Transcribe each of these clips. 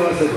한번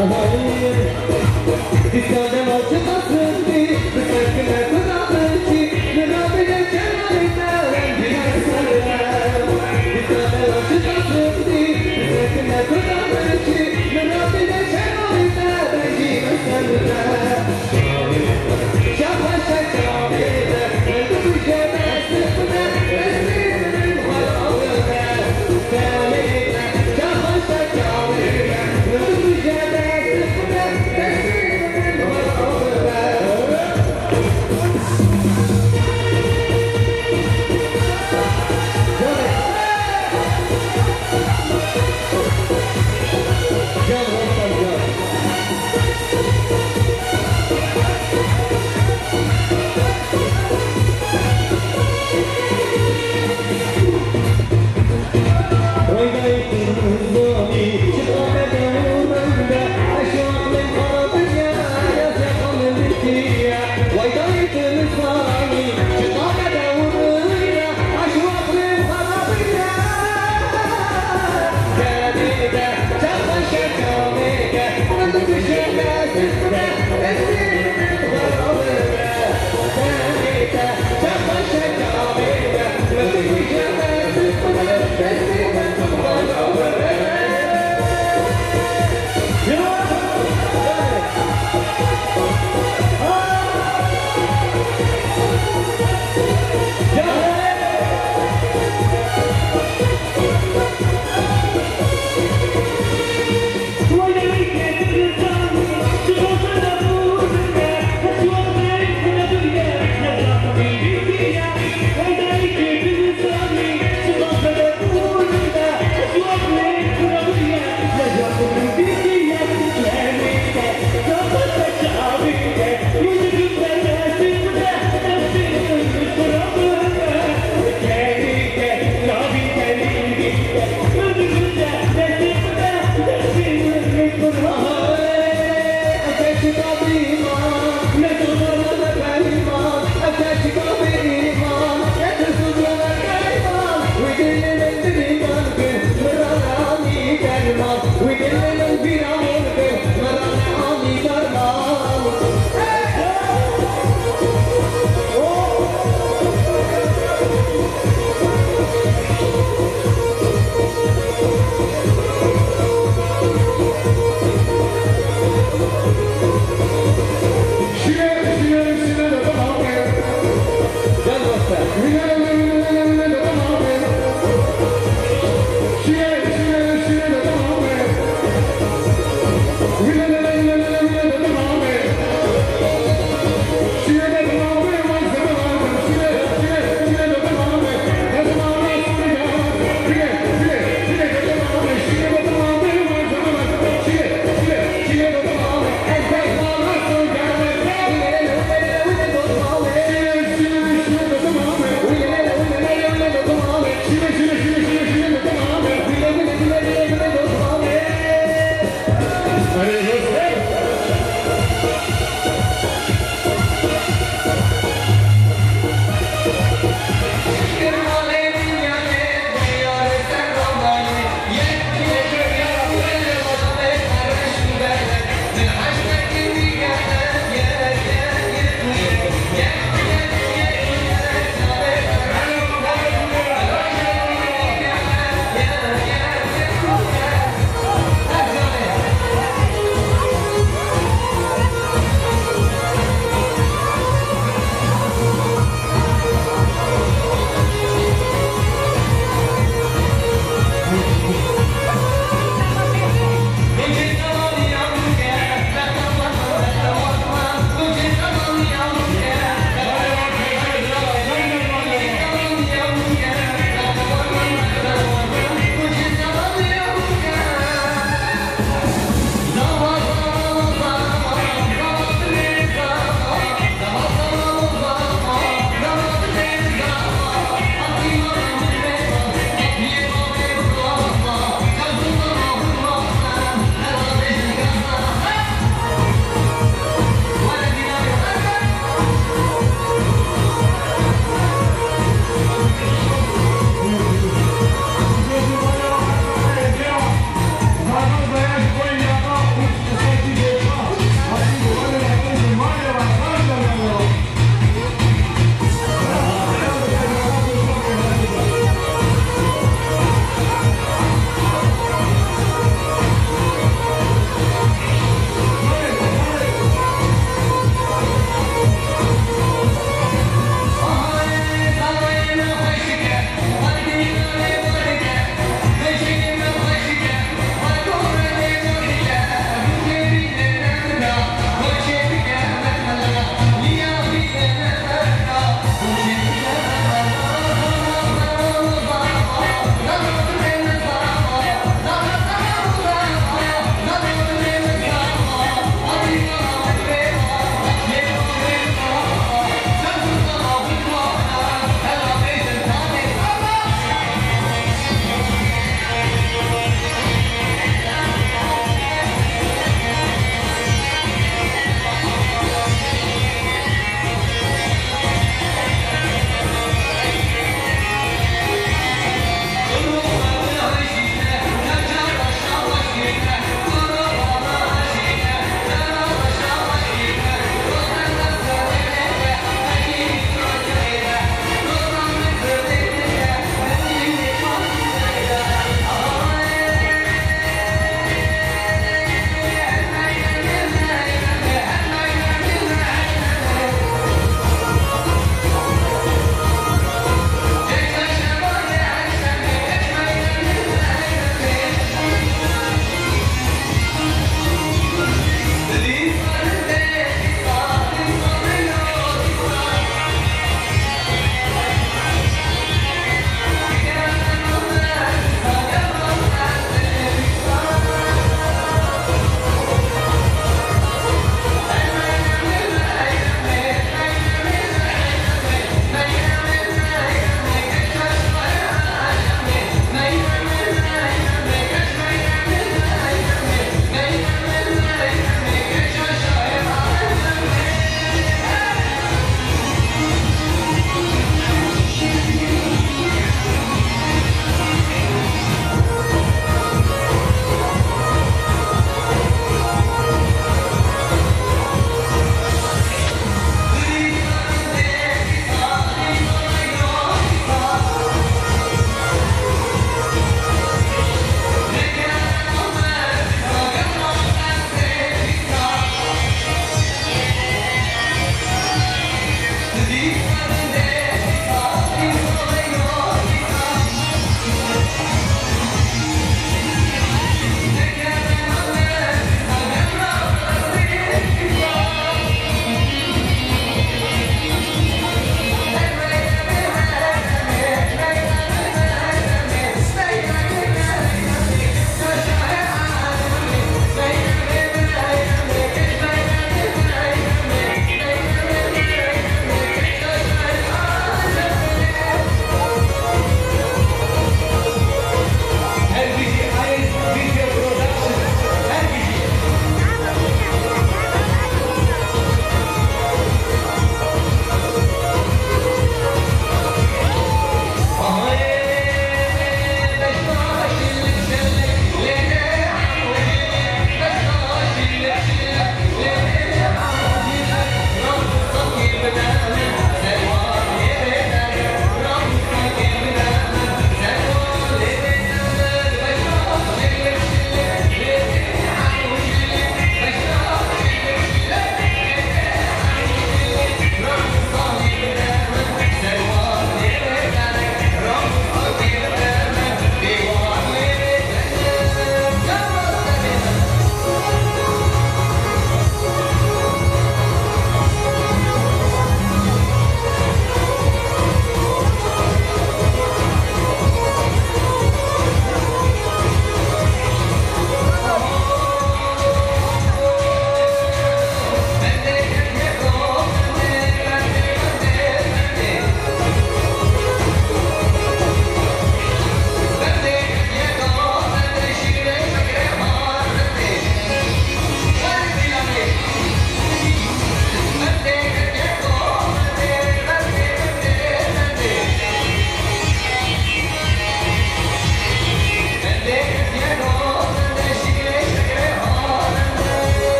Amém. Give me fun.